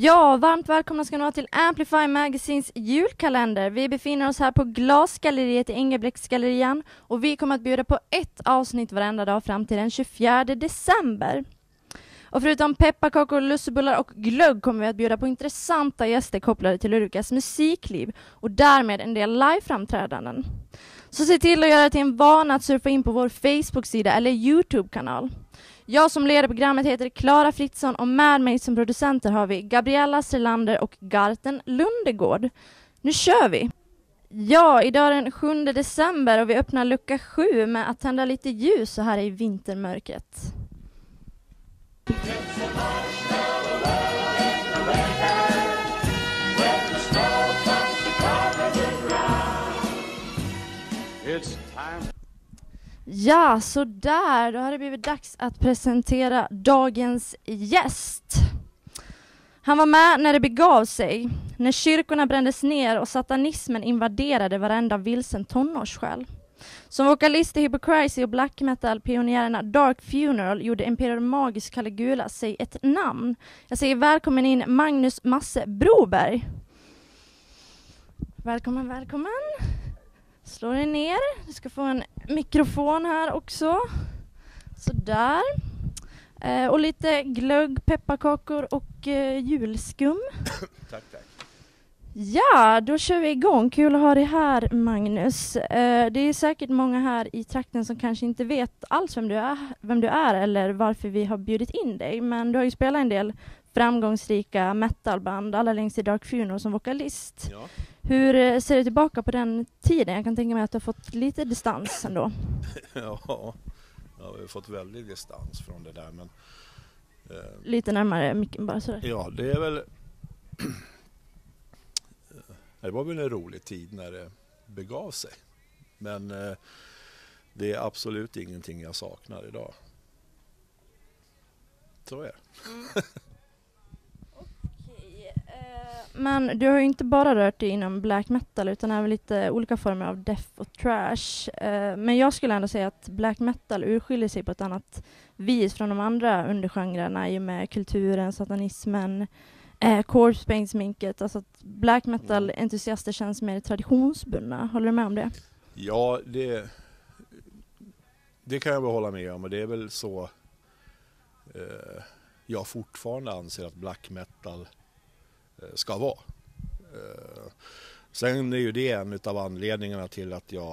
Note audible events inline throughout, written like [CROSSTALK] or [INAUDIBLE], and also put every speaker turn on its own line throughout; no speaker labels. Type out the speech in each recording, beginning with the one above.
Ja, varmt välkomna ska ni vara till Amplify Magazines julkalender. Vi befinner oss här på Glasgalleriet i Engelbrektsgallerian och vi kommer att bjuda på ett avsnitt varenda dag fram till den 24 december. Och förutom pepparkakor, lussebullar och glögg kommer vi att bjuda på intressanta gäster kopplade till Ulrikas musikliv och därmed en del liveframträdanden. Så se till att göra det till en vana att surfa in på vår Facebook-sida eller Youtube-kanal. Jag som leder programmet heter Klara Fritzson och med mig som producenter har vi Gabriella Selander och Garten Lundegård. Nu kör vi! Ja, idag är den 7 december och vi öppnar lucka 7 med att tända lite ljus så här i vintermörkret. Ja, så där. Då har det blivit dags att presentera dagens gäst. Han var med när det begav sig, när kyrkorna brändes ner och satanismen invaderade varenda vilsen tonårssjäl. Som vokalist i Hypocrisy och black metal-pionjärerna Dark Funeral gjorde Imperial Magis Caligula sig ett namn. Jag säger välkommen in Magnus Masse Broberg. Välkommen, välkommen. Slå dig ner. Du ska få en mikrofon här också. Sådär. Eh, och lite glögg, pepparkakor och eh, julskum. [COUGHS]
tack, tack.
Ja, då kör vi igång. Kul att ha dig här, Magnus. Eh, det är säkert många här i trakten som kanske inte vet alls vem du, är, vem du är eller varför vi har bjudit in dig, men du har ju spelat en del framgångsrika metalband, alla längst i Dark Funeral som vokalist.
Ja.
Hur eh, ser du tillbaka på den tiden? Jag kan tänka mig att du har fått lite distans ändå. [LAUGHS]
ja, jag har fått väldigt distans från det där men eh,
Lite närmare micken bara sådär.
ja, det är väl [CLEARS THROAT] det var väl en rolig tid när det begav sig. Men eh, det är absolut ingenting jag saknar idag. Så är det.
Mm. [LAUGHS] Eh, men du har ju inte bara rört dig inom black metal utan även lite olika former av death och trash. Eh, men jag skulle ändå säga att black metal urskiljer sig på ett annat vis från de andra undergenrerna i och med kulturen, satanismen, eh, corpse paint-sminket. Alltså att black metal-entusiaster känns mer traditionsbundna. Håller du med om det?
Ja, det, det kan jag väl hålla med om och det är väl så eh, jag fortfarande anser att black metal eh, ska vara. Eh, sen är ju det en av anledningarna till att jag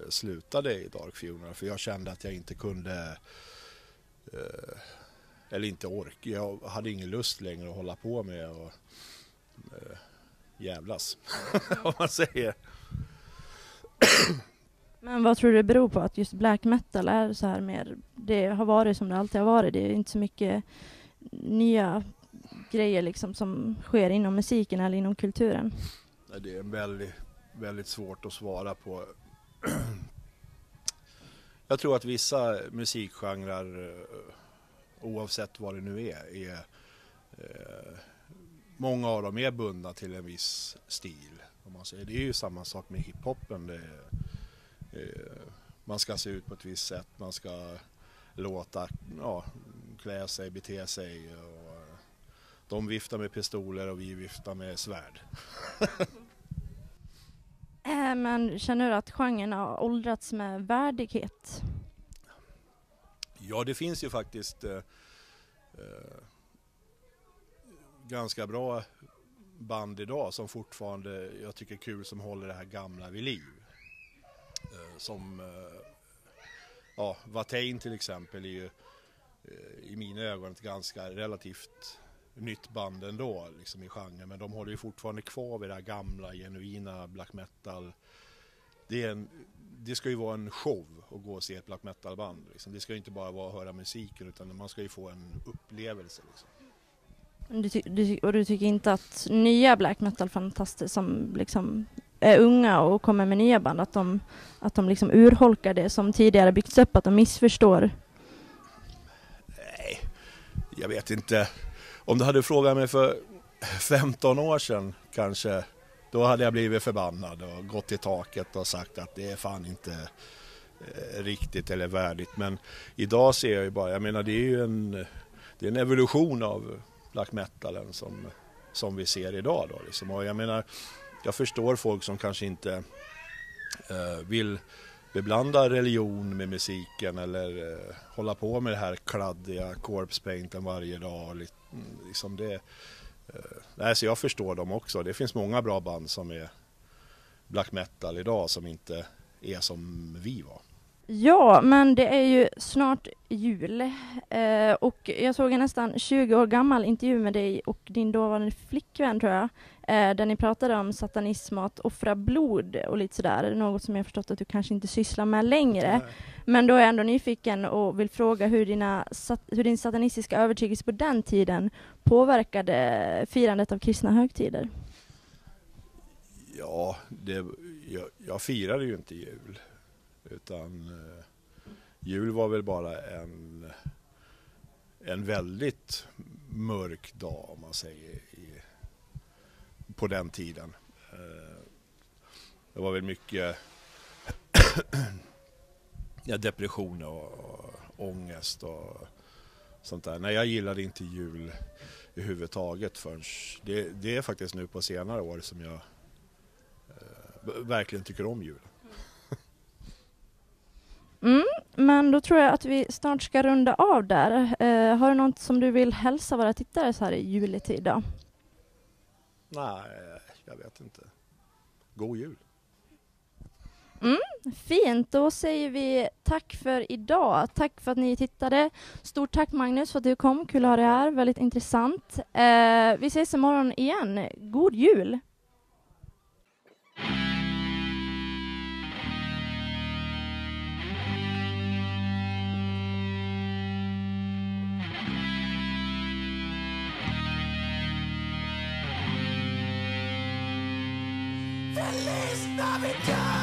eh, slutade i Dark Funeral för jag kände att jag inte kunde eh, eller inte ork. Jag hade ingen lust längre att hålla på med och eh, jävlas [LAUGHS] om man säger.
Men vad tror du det beror på att just black metal är så här mer, det har varit som det alltid har varit. Det är inte så mycket nya grejer liksom som sker inom musiken eller inom kulturen.
Det är väldigt, väldigt svårt att svara på. [CLEARS THROAT] Jag tror att vissa musikgenrer, eh, oavsett vad det nu är, är eh, många av dem är bundna till en viss stil. Om man säger. Det är ju samma sak med hiphopen. Det är, eh, man ska se ut på ett visst sätt, man ska låta, ja, klä sig, bete sig. Och, eh, de viftar med pistoler och vi viftar med svärd. [LAUGHS]
Eh, men känner du att genren har åldrats med värdighet?
Ja, det finns ju faktiskt eh, eh, ganska bra band idag som fortfarande jag tycker är kul som håller det här gamla vid liv. Eh, som eh, ja, Watain till exempel är ju eh, i mina ögon ett ganska relativt nytt band ändå liksom i genren men de håller ju fortfarande kvar vid det här gamla genuina black metal. Det, är en, det ska ju vara en show att gå och se ett black metal band. Liksom. Det ska ju inte bara vara att höra musiken utan man ska ju få en upplevelse. Liksom.
Du ty- du, och du tycker inte att nya black metal-fantaster som liksom är unga och kommer med nya band, att de, att de liksom urholkar det som tidigare byggts upp, att de missförstår?
Nej, jag vet inte. Om du hade frågat mig för 15 år sedan kanske, då hade jag blivit förbannad och gått i taket och sagt att det är fan inte eh, riktigt eller värdigt. Men idag ser jag ju bara, jag menar det är ju en, det är en evolution av black metalen som, som vi ser idag. Då, liksom. Och jag menar, jag förstår folk som kanske inte eh, vill beblanda religion med musiken eller eh, hålla på med det här kladdiga corpse painten varje dag. Liksom det, eh, Eh, nej, så jag förstår dem också. Det finns många bra band som är black metal idag som inte är som vi var.
Ja, men det är ju snart jul eh, och jag såg en nästan 20 år gammal intervju med dig och din dåvarande flickvän tror jag, eh, där ni pratade om satanism och att offra blod och lite sådär, något som jag förstått att du kanske inte sysslar med längre. Nej. Men då är jag ändå nyfiken och vill fråga hur, dina, hur din satanistiska övertygelse på den tiden påverkade firandet av kristna högtider?
Ja, det, jag, jag firade ju inte jul. Utan eh, jul var väl bara en, en väldigt mörk dag om man säger i, på den tiden. Eh, det var väl mycket [CLEARS THROAT] ja, depression och, och ångest och sånt där. Nej, jag gillade inte jul överhuvudtaget förrän det, det är faktiskt nu på senare år som jag eh, verkligen tycker om julen.
Mm, men då tror jag att vi snart ska runda av där. Eh, har du något som du vill hälsa våra tittare så här i juletid? Då?
Nej, jag vet inte. God jul!
Mm, fint, då säger vi tack för idag. Tack för att ni tittade. Stort tack Magnus för att du kom. Kul att ha dig här. Väldigt intressant. Eh, vi ses imorgon igen. God jul! Please, Navidad!